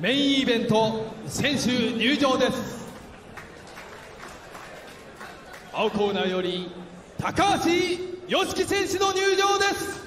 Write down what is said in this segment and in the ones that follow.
メインイベント選手入場です。青コーナーより高橋良樹選手の入場です。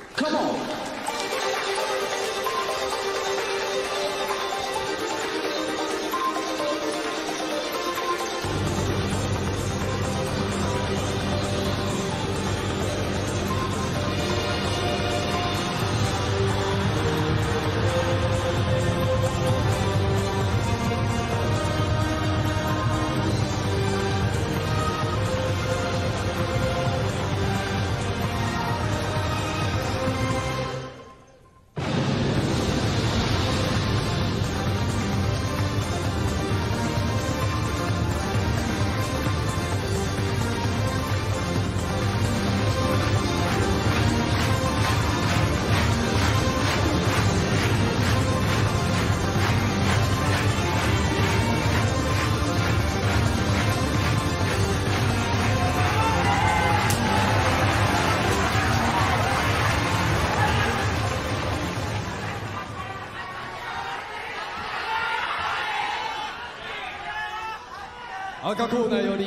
赤コーナーより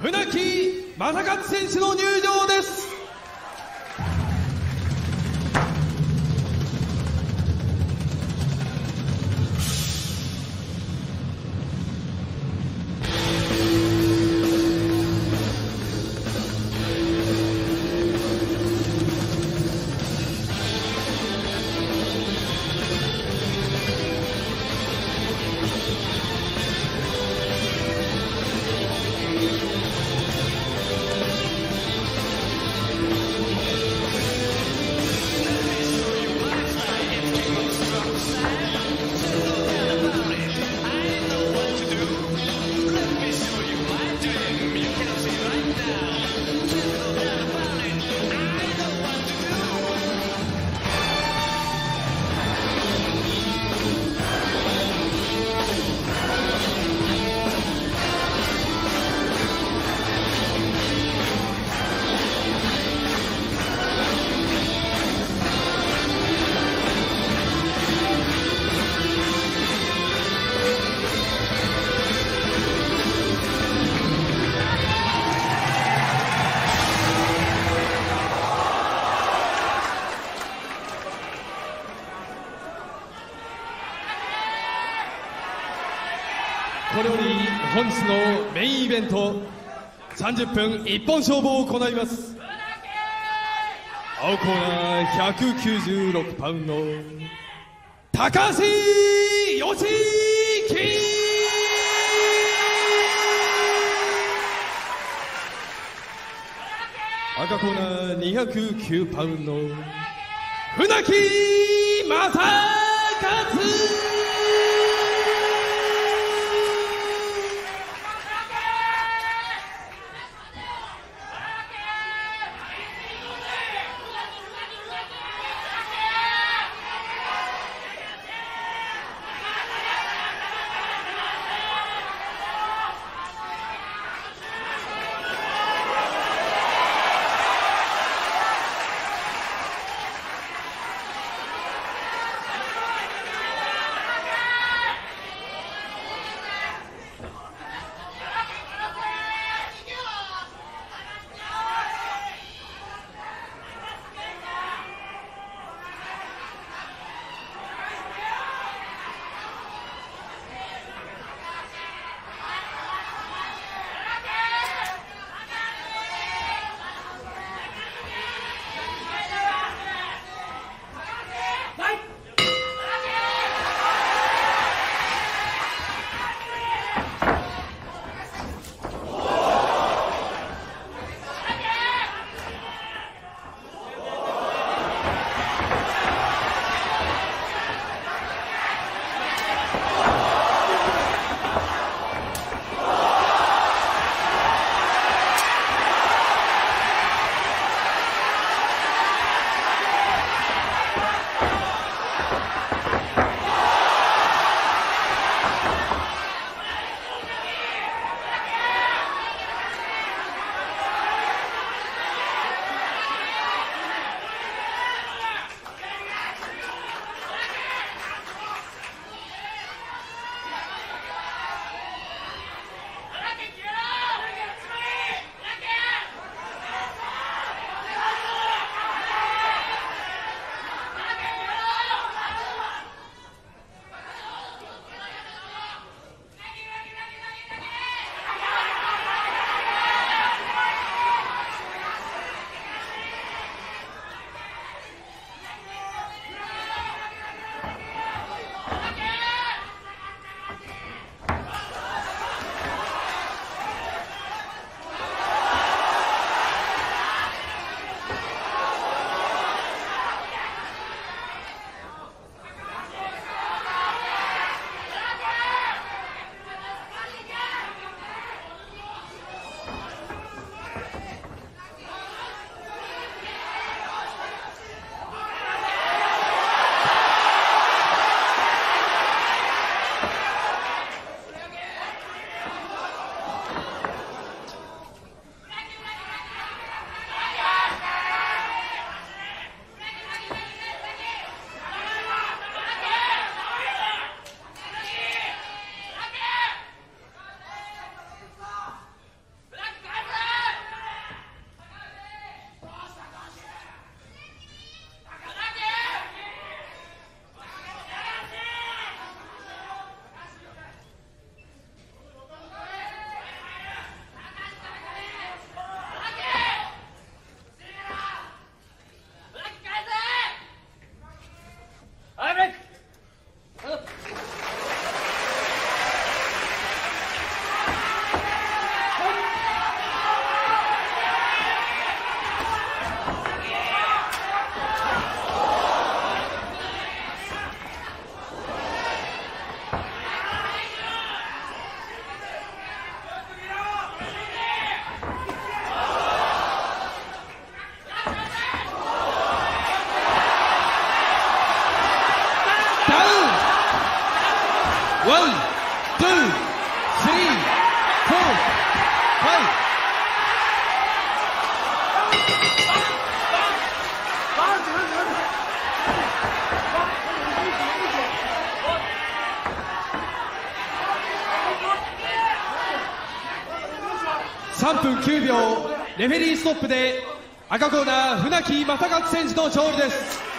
船木正勝選手の入場です。これより本日のメインイベント30分一本勝負を行います。青コーナー196パウンド。高橋良樹赤コーナー209パウンド。船木正勝。3分9秒。レフェリーストップで赤コーナー船木正勝選手の勝利です。